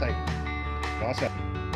site. Awesome.